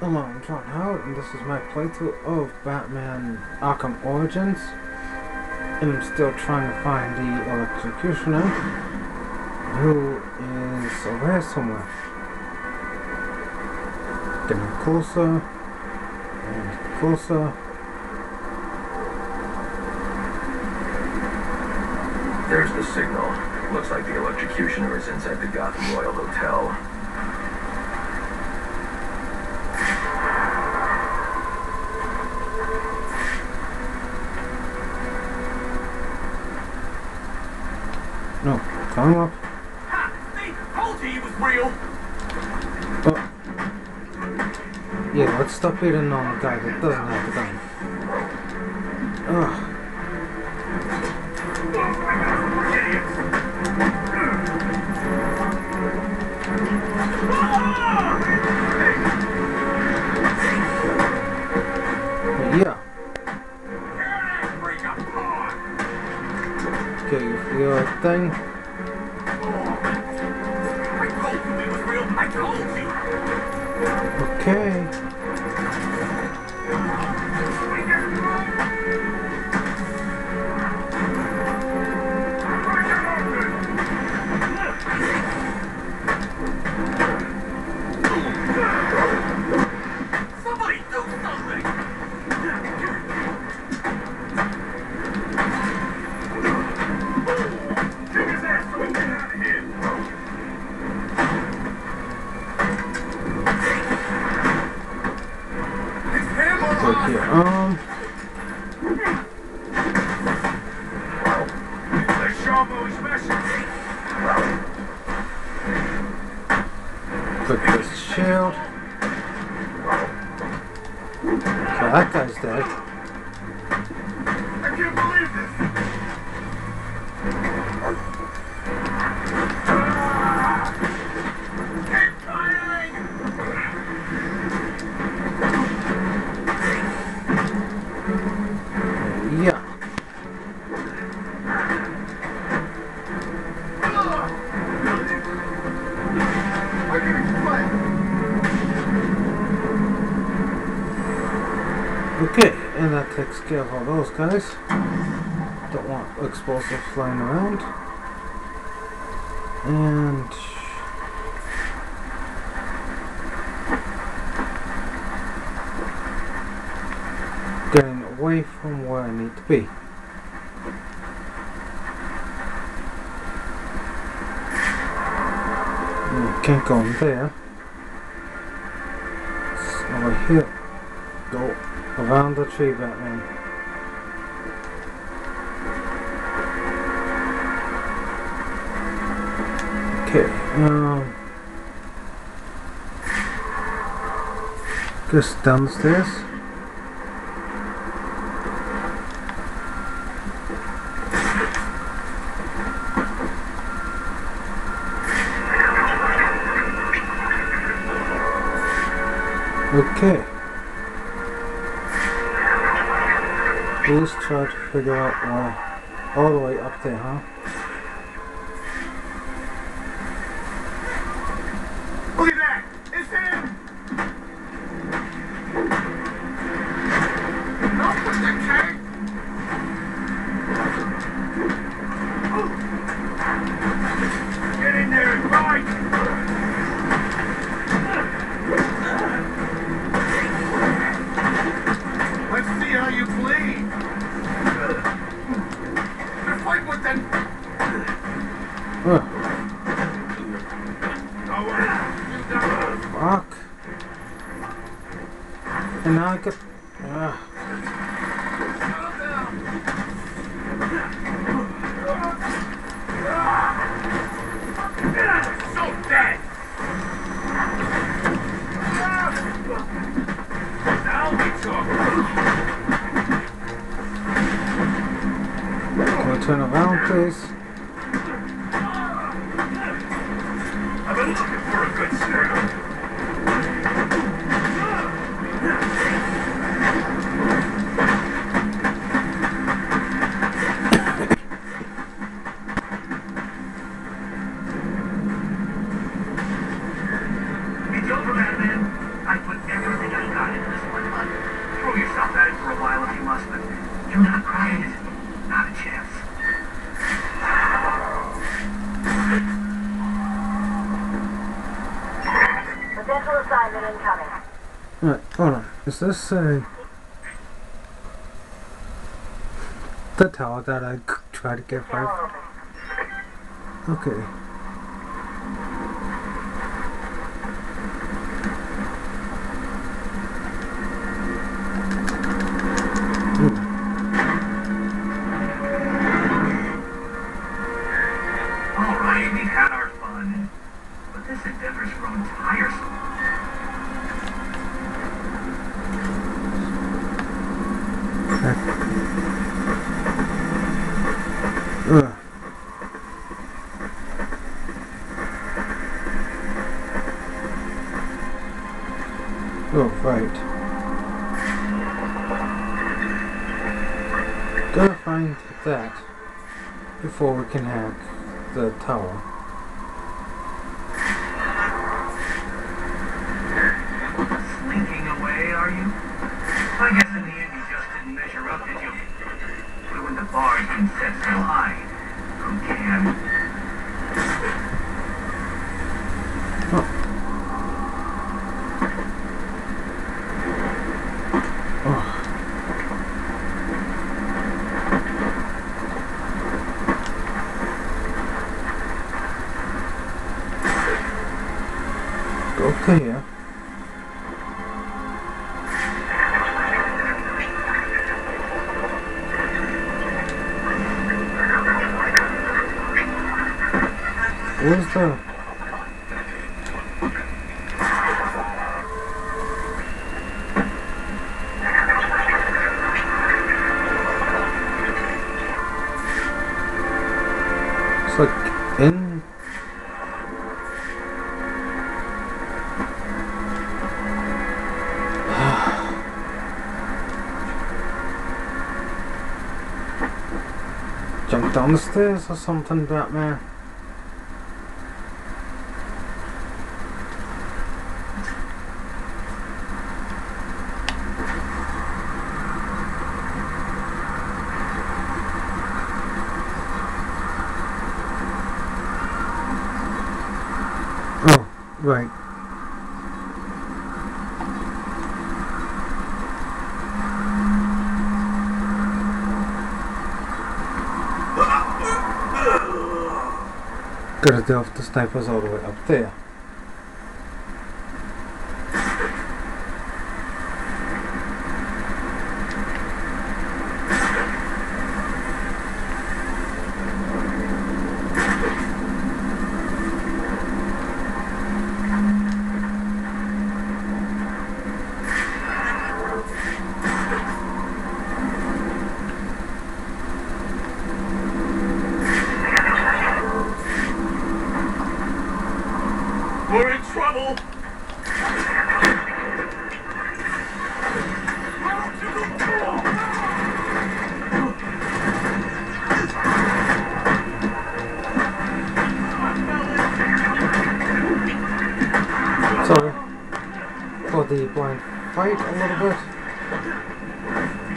Hello, I'm Tron Howard, and this is my playthrough of Batman Arkham Origins. And I'm still trying to find the electrocutioner, who is over here somewhere. Getting closer, and closer. There's the signal. Looks like the electrocutioner is inside the Gotham Royal Hotel. See? Told you he was real! Oh. Yeah, let's stop beating on the guy that doesn't have the gun. Ugh. Yeah. Okay, your thing. Um. Click this shield. Okay, that guy's dead. I can't believe this! Okay, and that takes care of all those guys. Don't want explosives flying around. And getting away from where I need to be. Mm, Can't go in there. It's over here. Go around the tree, Batman. Okay, um. Goes downstairs. Okay. Let's try to figure out why. All the way up there, huh? Fuck. And now I! Can we turn around, please? You're not right. Not a chance. Potential assignment incoming. Right, hold on. Is this a... The tower that I tried to get right? Okay. Oh, right. Gotta find that before we can hack the tower. Slinking away, are you? I guess in the end you just didn't measure up, did you? But when the bar's been set so high, clear. Jump down the stairs or something, Batman. Oh, right. Gotta delve the snipers all the way up there. For the blind fight a little bit.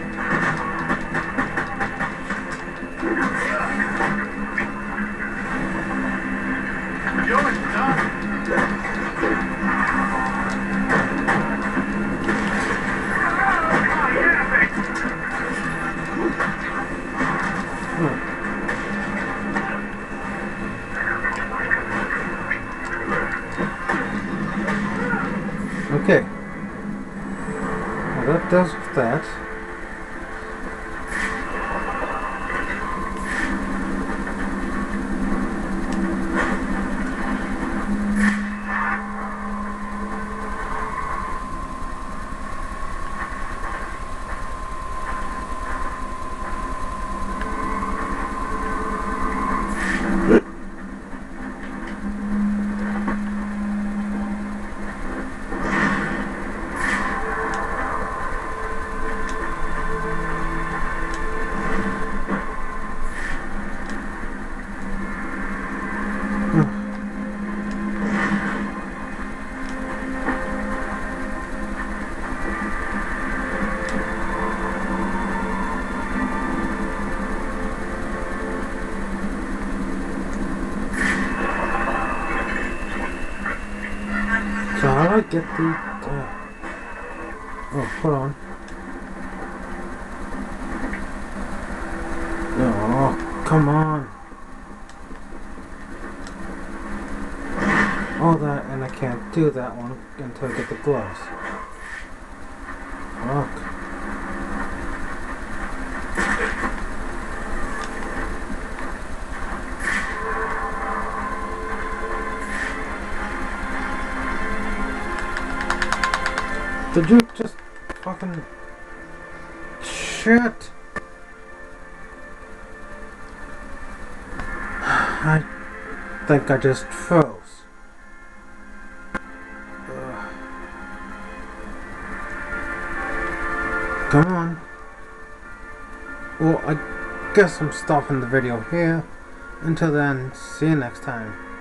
That does that. I get the... Uh, oh, hold on. Oh, come on. All that, and I can't do that one until I get the gloves. Fuck. Did you just fucking shit? I think I just froze. Ugh. Come on. Well, I guess I'm stopping the video here. Until then, see you next time.